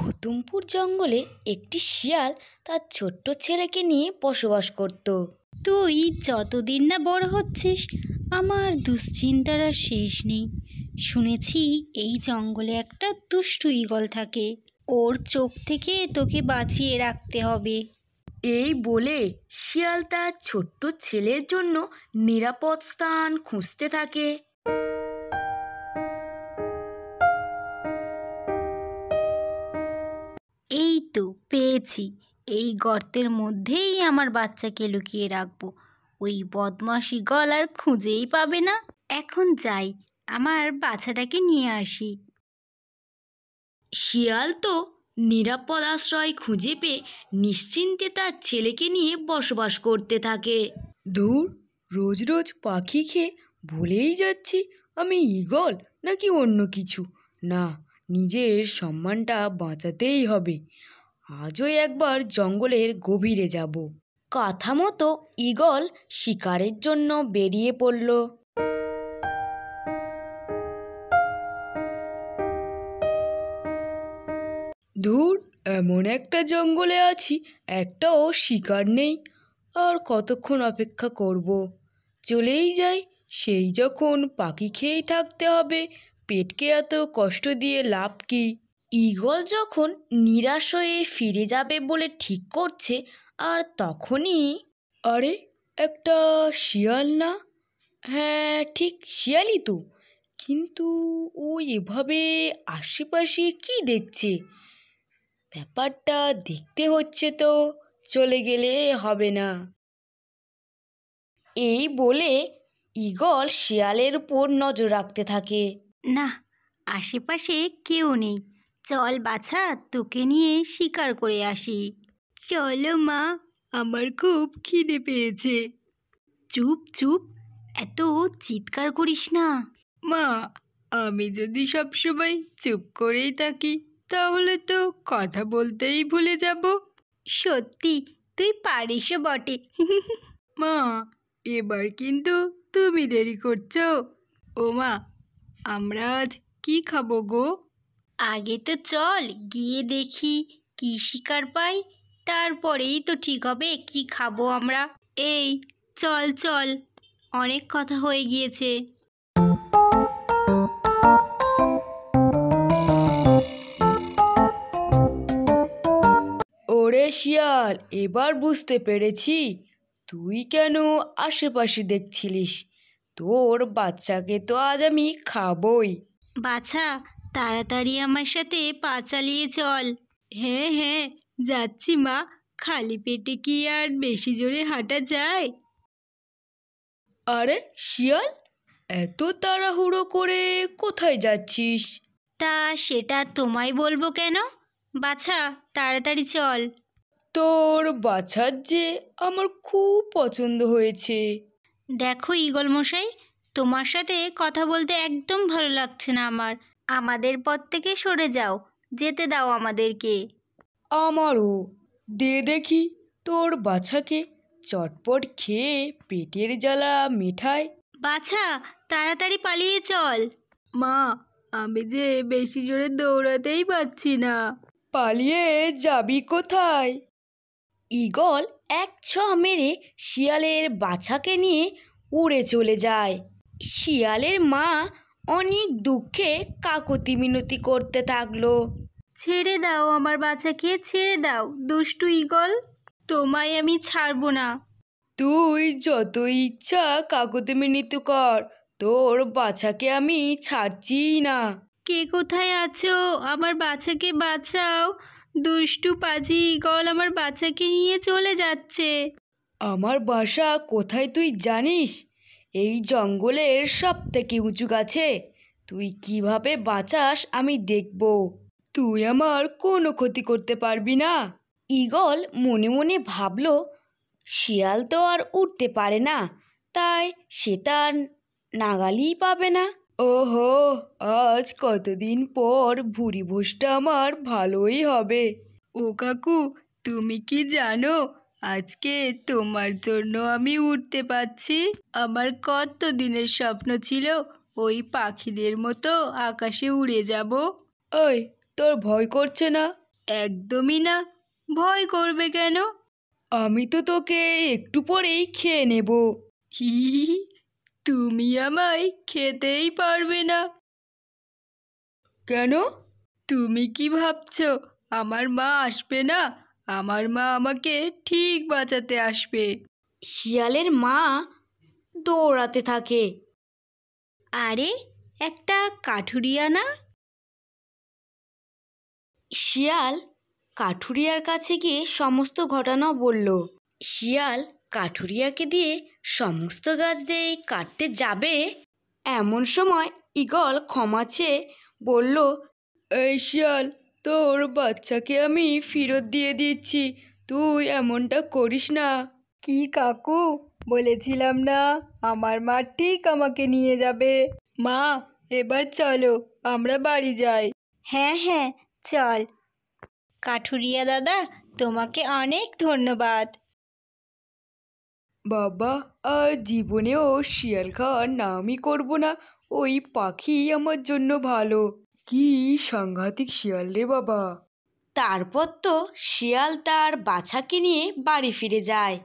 উধমপুর জঙ্গলে একটি শিয়াল তার ছোট্ট ছেলেকে নিয়ে বসবাস করত। তুই যতদিন না বড় হচ্ছিস, আমার দুশ্চিন্তার আর শেষ নেই। শুনেছি এই জঙ্গলে একটা দুষ্টু ঈগল থাকে। ওর চোখ থেকে তোকে বাঁচিয়ে রাখতে হবে। এই বলে শিয়াল তার ছোট্ট ছেলের জন্য নিরাপদ স্থান খুঁজতে থাকে। এই তো পেয়েছি। এই গর্তের মধ্যেই আমার বাচ্চাকে লুকিয়ে রাখব। ওই বদমাস ঈগল আর খুঁজেই পাবে না। এখন যাই আমার বাচ্চাটাকে নিয়ে আসি। শিয়াল তো নিরাপদ আশ্রয় খুঁজে পেয়ে নিশ্চিন্তে তার ছেলেকে নিয়ে বসবাস করতে থাকে। দূর রোজ রোজ পাখি খেয়ে ভুলেই যাচ্ছি আমি ঈগল নাকি অন্য কিছু? না নিজের সম্মানটা বাঁচাতেই হবে। আজও একবার জঙ্গলের গভীরে যাব। কথা মতো ঈগল শিকারের জন্য বেরিয়ে পড়ল। ধুর, এমন একটা জঙ্গলে আছি, একটাও শিকার নেই। আর কতক্ষণ অপেক্ষা করব? চলেই যাই, সেই যখন পাখি খেয়েই থাকতে হবে, পেটকে এত কষ্ট দিয়ে লাভ কি? ঈগল যখন নিরাশ হয়ে ফিরে যাবে বলে ঠিক করছে, আর তখনই আরে, একটা শিয়াল না? হ্যাঁ ঠিক শিয়ালই তো। কিন্তু ও এভাবে আশেপাশে কি দেখছে? ব্যাপারটা দেখতে হচ্ছে তো চলে গেলে হবে না। এই বলে ঈগল শিয়ালের উপর নজর রাখতে থাকে। না আশেপাশে কেউ নেই। চল বাছা তোকে নিয়ে শিকার করে আসি। চলো মা আমার খুব খিদে পেয়েছে। চুপ চুপ এত চিৎকার করিস না। মা আমি যদি সবসময় চুপ করেই থাকি তাহলে তো কথা বলতেই ভুলে যাব। সত্যি তুই পারিসও বটে। মা এবার কিন্তু তুমি দেরি করছ। ও মা আমরা আজ কি খাব গো? আগে তো চল গিয়ে দেখি কি শিকার পাই তারপরেই তো ঠিক হবে কি খাব আমরা। এই চল চল অনেক কথা হয়ে গিয়েছে। শিয়াল এবার বুঝতে পেরেছি। তুই কেন আশেপাশে দেখছিলিস? তোর বাচ্চাকে তো আজ আমি খাবই। বাছা তাড়াতাড়ি আমার সাথে পা চালিয়ে চল। হ্যাঁ হ্যাঁ যাচ্ছি মা। খালি পেটে কি আর বেশি জোরে হাঁটা যায়? আরে শিয়াল এত তাড়াহুড়ো করে কোথায় যাচ্ছিস? তা সেটা তোমায় বলব কেন? বাছা তাড়াতাড়ি চল। তোর বাছার যে আমার খুব পছন্দ হয়েছে। দেখো ঈগল মশাই তোমার সাথে কথা বলতে একদম ভালো লাগছে না আমার। আমাদের পথ থেকে সরে যাও যেতে দাও আমাদেরকে। আমারও। দে দেখি তোর বাছাকে চটপট খেয়ে পেটের জ্বালা মেঠায়। বাছা তাড়াতাড়ি পালিয়ে চল। মা আমি যে বেশি জোরে দৌড়াতেই পাচ্ছি না। পালিয়ে যাবি কোথায়? ঈগল এক ছ মেরে শিয়ালের বাছাকে নিয়ে উড়ে চলে যায়। শিয়ালের মা অনেক দুঃখে কাকতি মিনতি করতে থাকল। ছেড়ে দাও আমার বাচ্চাকে ছেড়ে দাও দুষ্টু ঈগল। তোমায় আমি ছাড়বো না। তুই যত ইচ্ছা কাকতি মিনতি কর তোর বাছাকে আমি ছাড়ছি না। কে কোথায় আছো? আমার বাচ্চাকে বাঁচাও। দুষ্টু পাজি ঈগল আমার বাচ্চাকে নিয়ে চলে যাচ্ছে। আমার বাসা কোথায় তুই জানিস? এই জঙ্গলের সব থেকে উঁচু গাছে। তুই কীভাবে বাঁচাস আমি দেখব। তুই আমার কোনো ক্ষতি করতে পারবি না। ঈগল মনে মনে ভাবল, শিয়াল তো আর উঠতে পারে না, তাই সে তার নাগালই পাবে না। ওহো আজ কতদিন পর ভুরি ভোজটা আমার ভালোই হবে। ও কাকু তুমি কি জানো আজকে তোমার জন্য আমি উঠতে পারছি। আমার কত দিনের স্বপ্ন ছিল ওই পাখিদের মতো আকাশে উড়ে যাব। ওই তোর ভয় করছে না? একদমই না। ভয় করবে কেন? আমি তো তোকে একটু পরেই খেয়ে নেব। হি, তুমি আমায় খেতেই পারবে না। কেন? তুমি কি ভাবছ? আমার মা আসবে না? আমার মা আমাকে ঠিক বাঁচাতে আসবে। শিয়ালের মা দৌড়াতে থাকে। আরে একটা কাঠুরিয়া না? শিয়াল কাঠুরিয়ার কাছে গিয়ে সমস্ত ঘটনা বলল। শিয়াল কাঠুরিয়াকে দিয়ে সমস্ত গাছ দিয়ে কাটতে যাবে? এমন সময় ঈগল ক্ষমা চেয়ে বলল, এই শিয়াল, তোর বাচ্চাকে আমি ফেরত দিয়ে দিচ্ছি। তুই এমনটা করিস না। কি কাকু? বলেছিলাম না, আমার মা ঠিক আমাকে নিয়ে যাবে। মা, এবার চলো, আমরা বাড়ি যাই। হ্যাঁ হ্যাঁ চল। কাঠুরিয়া দাদা, তোমাকে অনেক ধন্যবাদ। বাবা, আর জীবনেও শিয়াল খাওয়ার নামই করব না। ওই পাখি আমার জন্য ভালো। কি সাংঘাতিক শিয়াল রে বাবা। তারপর তো শিয়াল তার বাছাকে নিয়ে বাড়ি ফিরে যায়।